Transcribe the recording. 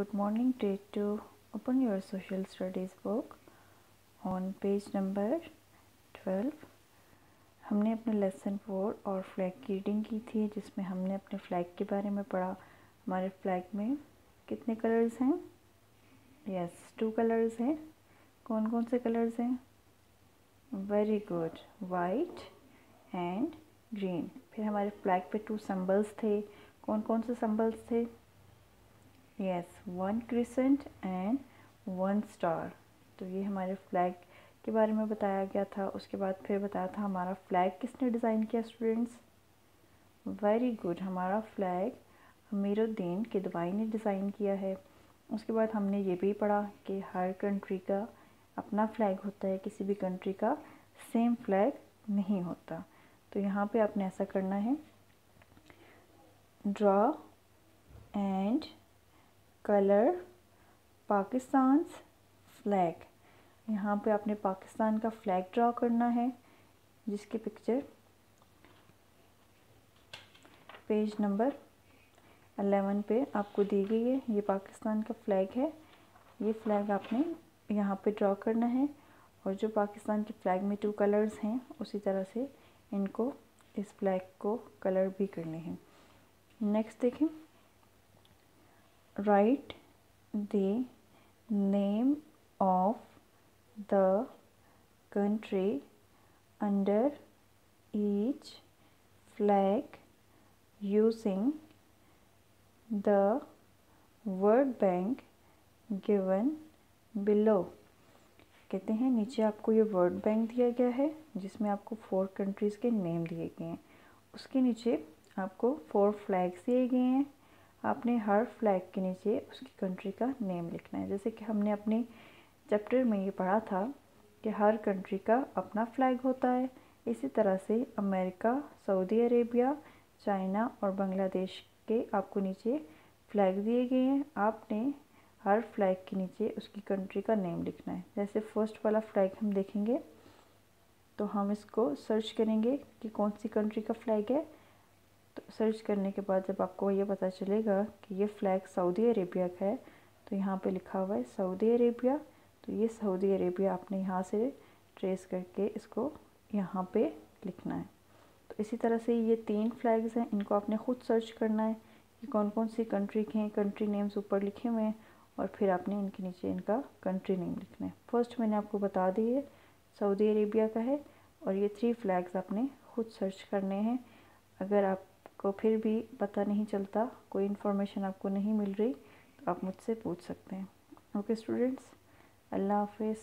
good morning day to open your social studies book on page number 12 हमने अपने lesson four और flag की reading की थी, जिसमें हमने अपने फ्लैग के बारे में पढ़ा। हमारे फ्लैग में कितने कलर्स हैं? यस टू कलर्स हैं। कौन कौन से कलर्स हैं? Very good white and green फिर हमारे फ्लैग पे टू सिंबल्स थे। कौन कौन से सिंबल्स थे? Yes one crescent and one star तो ये हमारे फ्लैग के बारे में बताया गया था। उसके बाद फिर बताया था हमारा फ्लैग किसने डिज़ाइन किया स्टूडेंट्स वेरी गुड हमारा फ्लैग अमीरुद्दीन के दवाई ने डिज़ाइन किया है। उसके बाद हमने ये भी पढ़ा कि हर कंट्री का अपना फ्लैग होता है। किसी भी कंट्री का सेम फ्लैग नहीं होता। तो यहाँ पे आपने ऐसा करना है। Draw and colour Pakistan flag. यहाँ पे आपने पाकिस्तान का फ्लैग ड्रॉ करना है, जिसकी पिक्चर पेज नंबर अलेवन पे आपको दी गई है। ये पाकिस्तान का फ्लैग है। ये फ्लैग आपने यहाँ पे ड्रॉ करना है और जो पाकिस्तान के फ्लैग में टू कलर्स हैं, उसी तरह से इनको इस फ्लैग को कलर भी करने हैं। नेक्स्ट देखें। Write the name of the country under each flag using the word bank given below कहते हैं नीचे आपको ये वर्ड बैंक दिया गया है जिसमें आपको फोर कंट्रीज़ के नेम दिए गए हैं उसके नीचे आपको फोर फ्लैग्स दिए गए हैं आपने हर फ्लैग के नीचे उसकी कंट्री का नेम लिखना है। जैसे कि हमने अपने चैप्टर में ये पढ़ा था कि हर कंट्री का अपना फ्लैग होता है। इसी तरह से अमेरिका, सऊदी अरेबिया, चाइना और बांग्लादेश के आपको नीचे फ्लैग दिए गए हैं। आपने हर फ्लैग के नीचे उसकी कंट्री का नेम लिखना है। जैसे फ़र्स्ट वाला फ्लैग हम देखेंगे तो हम इसको सर्च करेंगे कि कौन सी कंट्री का फ्लैग है। तो सर्च करने के बाद जब आपको ये पता चलेगा कि ये फ्लैग सऊदी अरेबिया का है तो यहाँ पे लिखा हुआ है सऊदी अरेबिया। तो ये सऊदी अरेबिया आपने यहाँ से ट्रेस करके इसको यहाँ पे लिखना है। तो इसी तरह से ये तीन फ्लैग्स हैं, इनको आपने ख़ुद सर्च करना है कि कौन कौन सी कंट्री के हैं कंट्री नेम्स ऊपर लिखे हुए हैं और फिर आपने इनके नीचे इनका कंट्री नेम लिखना है। फ़र्स्ट मैंने आपको बता दी है सऊदी अरेबिया का है और ये थ्री फ्लैग्स आपने ख़ुद सर्च करने हैं। अगर आप को फिर भी पता नहीं चलता, कोई इन्फॉर्मेशन आपको नहीं मिल रही तो आप मुझसे पूछ सकते हैं। ओके स्टूडेंट्स अल्लाह हाफिज़।